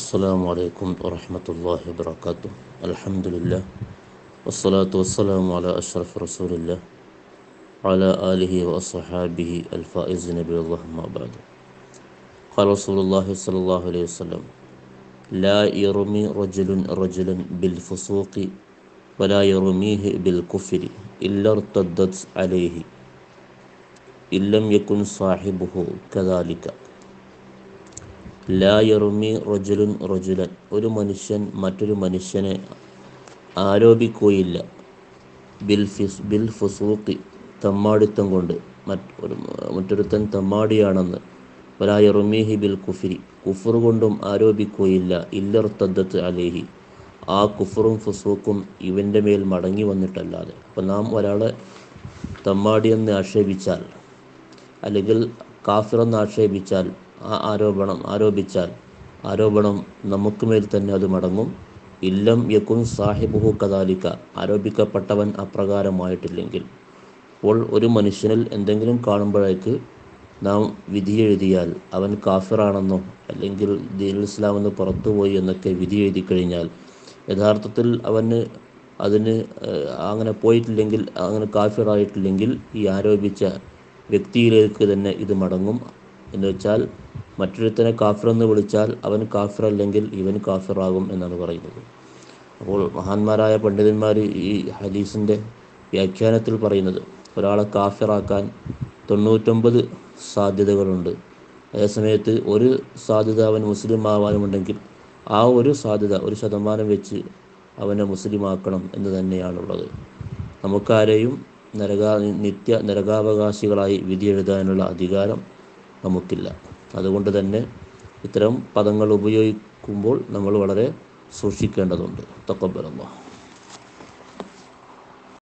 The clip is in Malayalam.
السلام عليكم ورحمة الله وبركاته. الحمد لله والصلاة والسلام على أشرف رسول الله وعلى آله وأصحابه الفائزين بالله ما بعد. قال رسول الله صلى الله عليه وسلم لا يرمي رجل رجلا بالفسوق ولا يرميه بالكفر إلا ارتدت عليه إن لم يكن صاحبه كذلك. ലാ യറുമി റജുലുൻ റജുലൻ. ഒരു മനുഷ്യൻ മറ്റൊരു മനുഷ്യനെ ആരോപിക്കുകയില്ല. ബിൽ ഫിസ് ബിൽ ഫുസൂക്കി തമ്മാടിത്തം കൊണ്ട്. മറ്റൊരു മറ്റൊരുത്തൻ തമ്മാടിയാണെന്ന്. വലാ യറുമീഹി ബിൽ കുഫിരി കുഫർ കൊണ്ടും ആരോപിക്കുകയില്ല. ഇല്ലർ തദ്ദത്ത് അലേഹി. ആ കുഫറും ഫുസൂക്കും ഇവന്റെ മേൽ മടങ്ങി വന്നിട്ടല്ലാതെ. അപ്പം നാം ഒരാളെ തമ്മാടിയെന്ന് ആക്ഷേപിച്ചാൽ അല്ലെങ്കിൽ കാഫിറെന്ന് ആക്ഷേപിച്ചാൽ ആ ആരോപണം ആരോപിച്ചാൽ ആരോപണം നമുക്ക് മേൽ തന്നെ അത് മടങ്ങും. ഇല്ലം യക്കുൻ സാഹിബുഹു കദാലിക്ക ആരോപിക്കപ്പെട്ടവൻ അപ്രകാരമായിട്ടില്ലെങ്കിൽ. അപ്പോൾ ഒരു മനുഷ്യനിൽ എന്തെങ്കിലും കാണുമ്പോഴേക്ക് നാം വിധി എഴുതിയാൽ അവൻ കാഫിറാണെന്നോ അല്ലെങ്കിൽ ദീൻ ഇസ്ലാം എന്ന് പുറത്തുപോയി എന്നൊക്കെ വിധി എഴുതി കഴിഞ്ഞാൽ യഥാർത്ഥത്തിൽ അവന് അതിന് അങ്ങനെ പോയിട്ടില്ലെങ്കിൽ അങ്ങനെ കാഫിറായിട്ടില്ലെങ്കിൽ ഈ ആരോപിച്ച വ്യക്തിയിലേക്ക് തന്നെ ഇത് മടങ്ങും. എന്ന് വെച്ചാൽ മറ്റൊരുത്തനെ കാഫിർ എന്ന് വിളിച്ചാൽ അവൻ കാഫിർ അല്ലെങ്കിൽ ഇവൻ കാഫിറാകും എന്നാണ് പറയുന്നത്. അപ്പോൾ മഹാന്മാരായ പണ്ഡിതന്മാർ ഈ ഹദീസിന്റെ വ്യാഖ്യാനത്തിൽ പറയുന്നത് ഒരാളെ കാഫിറാക്കാൻ തൊണ്ണൂറ്റൊമ്പത് സാധ്യതകളുണ്ട്. അതേസമയത്ത് ഒരു സാധ്യത അവൻ മുസ്ലിം ആവാനുമുണ്ടെങ്കിൽ ആ ഒരു സാധ്യത ഒരു ശതമാനം വെച്ച് അവനെ മുസ്ലിമാക്കണം എന്ന് തന്നെയാണുള്ളത്. നമുക്കാരെയും നരകാ നിത്യ നരകാവകാശികളായി വിധി എഴുതാനുള്ള അധികാരം നമുക്കില്ല. അതുകൊണ്ട് തന്നെ ഇത്തരം പദങ്ങൾ ഉപയോഗിക്കുമ്പോൾ നമ്മൾ വളരെ സൂക്ഷിക്കേണ്ടതുണ്ട്. തക്കബലല്ലോ